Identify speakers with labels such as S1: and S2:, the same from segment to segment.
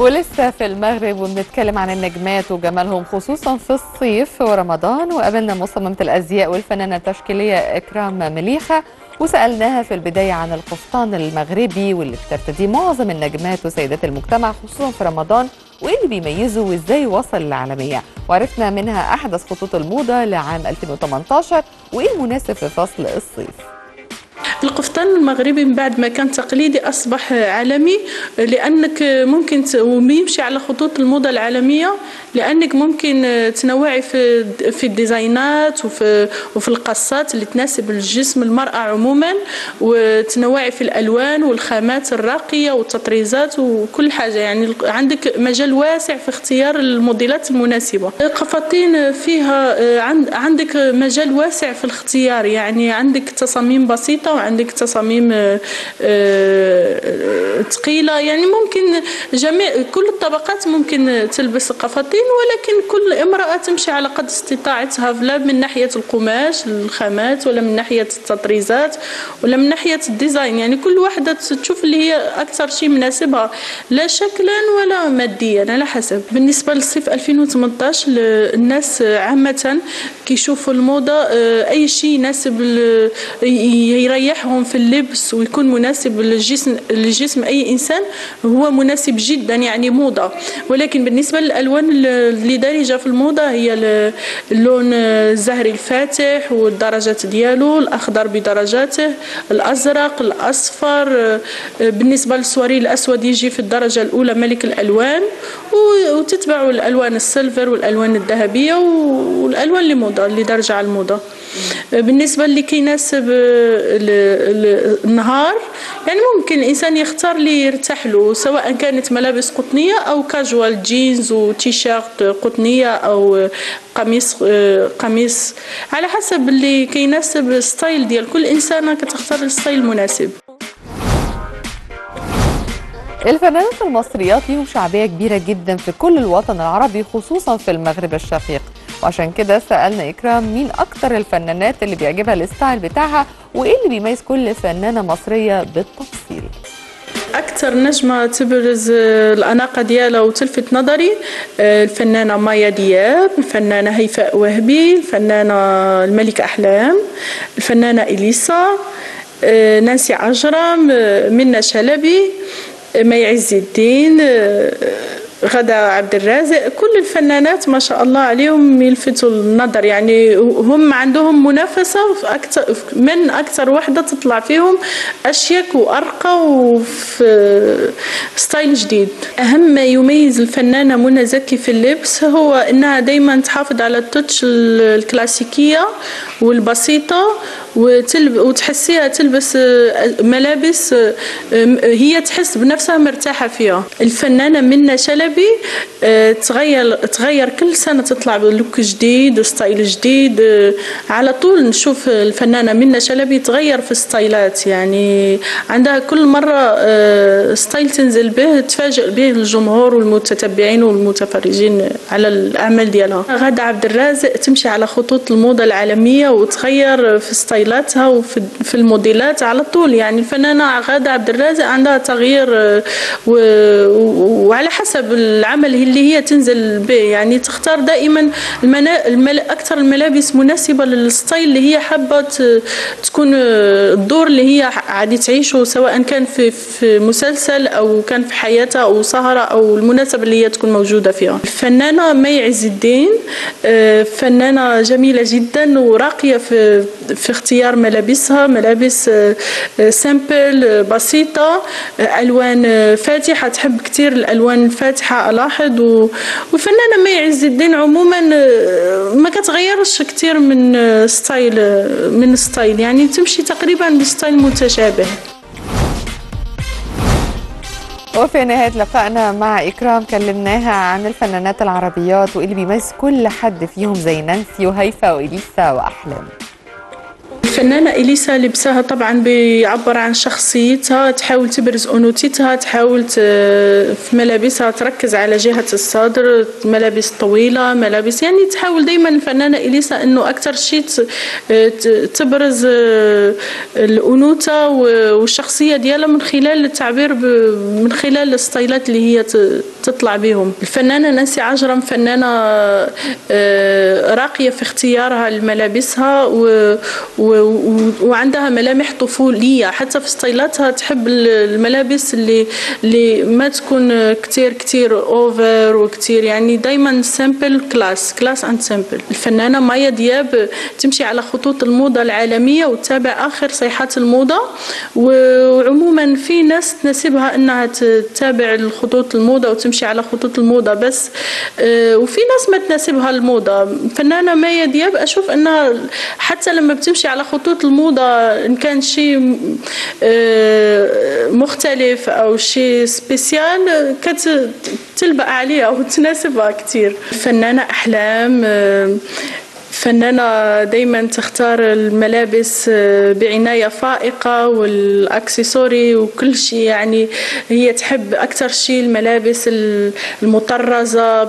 S1: ولسه في المغرب وبنتكلم عن النجمات وجمالهم خصوصا في الصيف ورمضان. وقابلنا مصممة الأزياء والفنانة التشكيلية إكرام مليخة. وسألناها في البداية عن القفطان المغربي واللي بترتديه معظم النجمات وسيدات المجتمع خصوصا في رمضان. وإيه اللي بيميزه وإزاي وصل للعالمية؟ وعرفنا منها أحدث خطوط الموضة لعام 2018 وإيه المناسب في فصل الصيف؟
S2: القفطان المغربي من بعد ما كان تقليدي أصبح عالمي لأنك ممكن ويمشي على خطوط الموضة العالمية لأنك ممكن تنوعي في في الديزاينات وفي وفي القصات اللي تناسب الجسم المرأة عموما وتنوعي في الألوان والخامات الراقية والتطريزات وكل حاجة. يعني عندك مجال واسع في اختيار الموديلات المناسبة. قفاطين فيها عندك مجال واسع في الاختيار. يعني عندك تصاميم بسيطة وعندك تصاميم ثقيلة. يعني ممكن جميع كل الطبقات ممكن تلبس قفاطين ولكن كل امرأة تمشي على قد استطاعتها لا من ناحية القماش الخامات ولا من ناحية التطريزات ولا من ناحية الديزاين. يعني كل واحدة تشوف اللي هي أكثر شيء مناسبها لا شكلا ولا ماديا على حسب. بالنسبة للصيف 2018 الناس عامة كيشوفوا الموضة أي شيء يناسب يريحهم في اللبس ويكون مناسب للجسم لجسم أي إنسان هو مناسب جدا يعني موضة. ولكن بالنسبة للألوان اللي دارجه في الموضة هي اللون الزهري الفاتح والدرجات ديالو الأخضر بدرجاته الأزرق الأصفر. بالنسبة للسواري الأسود يجي في الدرجة الأولى ملك الألوان وتتبع الألوان السيلفر والألوان الذهبية والألوان اللي موضة اللي دارجه على الموضة. بالنسبة اللي كيناسب النهار يعني ممكن الانسان يختار اللي يرتاح له سواء كانت ملابس قطنية أو كاجوال جينز وتيشيرت قطنية أو قميص قميص. على حسب اللي كيناسب ال style ديال كل انسانه كتختار ال style المناسب
S1: الفنانات المصريات ليهم شعبية كبيرة جدا في كل الوطن العربي خصوصا في المغرب الشقيق وعشان كده سألنا إكرام مين أكتر الفنانات اللي بيعجبها ال style بتاعها وإيه اللي بيميز كل فنانة مصرية بالتفصيل.
S2: أكثر نجمة تبرز الأناقة ديالها وتلفت نظري الفنانة مايا دياب الفنانة هيفاء وهبي الفنانة الملكه أحلام الفنانة إليسا نانسي عجرم منى شلبي مي عز الدين غدا عبد الرازق. كل الفنانات ما شاء الله عليهم يلفتوا النظر. يعني هم عندهم منافسة في أكثر من أكثر واحدة تطلع فيهم أشيك وأرقى وفي ستايل جديد. أهم ما يميز الفنانة منى زكي في اللبس هو إنها دايما تحافظ على التوتش الكلاسيكية والبسيطة وتلب وتحسيها تلبس ملابس هي تحس بنفسها مرتاحة فيها. الفنانة منى شلبي تغير تغير كل سنة تطلع ب look جديد و style جديد على طول نشوف الفنانة منى شلبي تغير في style ات. يعني عندها كل مرة style تنزل به تفاجئ به الجمهور والمتتبعين والمتفرجين على الأعمال ديالها. غادة عبد الرازق تمشي على خطوط الموضة العالمية وتغير في style اتها وفي في الموديلات على طول. يعني الفنانة غادة عبد الرازق عندها تغيير وعلى حسب العمل اللي هي تنزل به. يعني تختار دائما المنا... المل... أكثر الملابس مناسبة لل style اللي هي حابة تكون الدور اللي هي عادي تعيشه سواء كان في في مسلسل أو كان في حياتها أو سهرة أو المناسبة اللي هي تكون موجودة فيها. الفنانة مي عز الدين فنانة جميلة جدا وراقية في في اختيار ملابسها ملابس simple بسيطة ألوان فاتحة. تحب كثير الألوان الفاتحة ألاحظ. والفنانه مي عز الدين عموما ما كتغيرش كثير من style من style. يعني تمشي تقريبا ب style متشابه.
S1: وفي نهاية لقائنا مع إكرام كلمناها عن الفنانات العربيات وإيه اللي بيميز كل حد فيهم زي نانسي وهيفا وإليسا وأحلام.
S2: الفنانة إليسا لبسها طبعا بيعبر عن شخصيتها تحاول تبرز أنوثتها تحاول في ملابسها تركز على جهة الصدر ملابس طويلة ملابس يعني تحاول دايما الفنانة إليسا أنه أكثر شيء تبرز الأنوثة والشخصية ديالها من خلال التعبير من خلال الستايلات اللي هي تطلع بهم. الفنانة نانسي عجرم فنانة آه، راقية في اختيارها لملابسها و... وعندها ملامح طفولية. حتى في style اتها تحب الملابس اللي اللي ما تكون كتير كتير over وكتير. يعني دايما simple class class and simple الفنانة مايا دياب تمشي على خطوط الموضة العالمية وتتابع آخر صيحات الموضة. وعموما في ناس تناسبها إنها تتابع الخطوط الموضة وتمشي على خطوط الموضة. بس آه، وفي ناس ما تناسبها الموضة. فنانة مايا دياب أشوف أنها حتى لما بتمشي على خطوط الموضة إن كان شيء آه، مختلف أو شيء سبيسيال كتلبق عليها وتناسبها كتير. فنانة أحلام آه، فنانة دايما تختار الملابس آه، بعناية فائقة والأكسسوري وكل شيء. يعني هي تحب أكثر شيء الملابس المطرزة.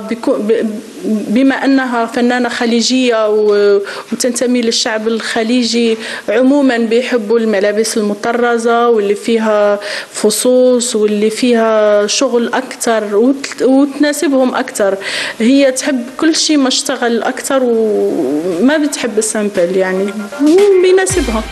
S2: بما أنها فنانة خليجية وتنتمي للشعب الخليجي عموما بيحبوا الملابس المطرزة واللي فيها فصوص واللي فيها شغل أكثر وتناسبهم أكثر. هي تحب كل شيء ما اشتغل أكثر و ما بتحب السامبل يعني بيناسبها.